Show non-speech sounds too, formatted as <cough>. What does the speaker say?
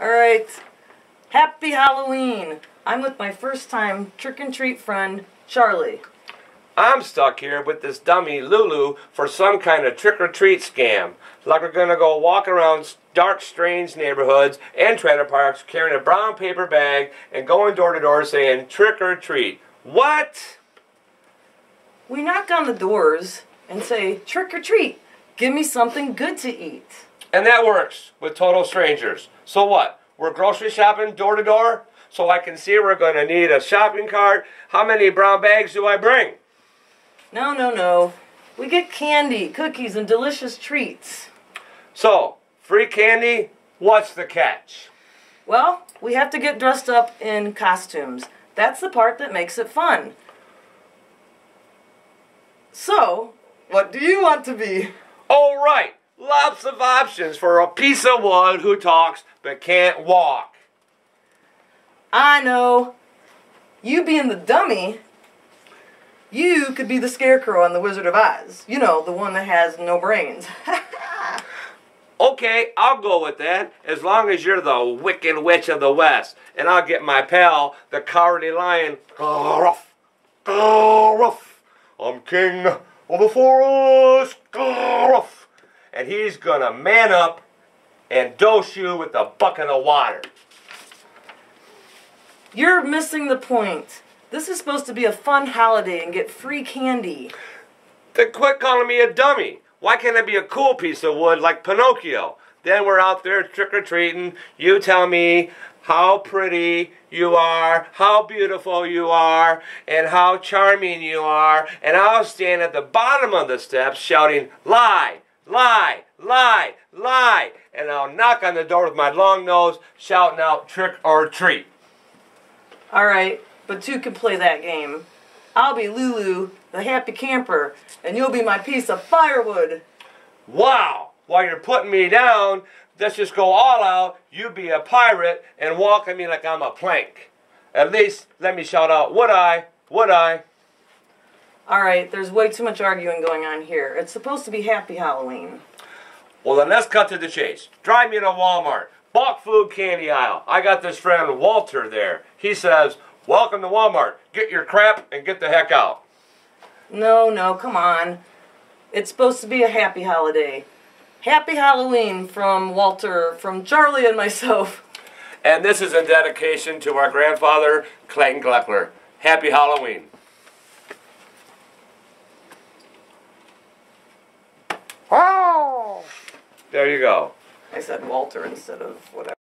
All right. Happy Halloween. I'm with my first time trick and treat friend, Charlie. I'm stuck here with this dummy Lulu for some kind of trick or treat scam. Like we're gonna go walk around dark, strange neighborhoods and trailer parks carrying a brown paper bag and going door to door saying trick or treat. What? We knock on the doors and say, trick or treat, give me something good to eat. And that works with total strangers. So what? We're grocery shopping door to door? So I can see we're gonna need a shopping cart. How many brown bags do I bring? No, no, no. We get candy, cookies, and delicious treats. So, free candy, what's the catch? Well, we have to get dressed up in costumes. That's the part that makes it fun. So, what do you want to be? All right, lots of options for a piece of wood who talks but can't walk. I know. You being the dummy, you could be the scarecrow on The Wizard of Oz. You know, the one that has no brains. <laughs> okay, I'll go with that, as long as you're the Wicked Witch of the West. And I'll get my pal, the Cowardly Lion. Ruff, ruff. I'm king of the forest. Ruff. And he's gonna man up and dose you with a bucket of water. You're missing the point. This is supposed to be a fun holiday and get free candy. Then quit calling me a dummy. Why can't I be a cool piece of wood like Pinocchio? Then we're out there trick-or-treating. You tell me how pretty you are, how beautiful you are, and how charming you are. And I'll stand at the bottom of the steps shouting, lie, lie, lie, lie. And I'll knock on the door with my long nose shouting out trick or treat. All right but two can play that game. I'll be Lulu, the happy camper, and you'll be my piece of firewood. Wow! While you're putting me down, let's just go all out. You be a pirate and walk at me like I'm a plank. At least let me shout out, would I? Would I? All right, there's way too much arguing going on here. It's supposed to be Happy Halloween. Well, then let's cut to the chase. Drive me to Walmart. Bulk food candy aisle. I got this friend Walter there. He says, Welcome to Walmart. Get your crap and get the heck out. No, no, come on. It's supposed to be a happy holiday. Happy Halloween from Walter, from Charlie and myself. And this is a dedication to our grandfather, Clayton Gleckler. Happy Halloween. There you go. I said Walter instead of whatever.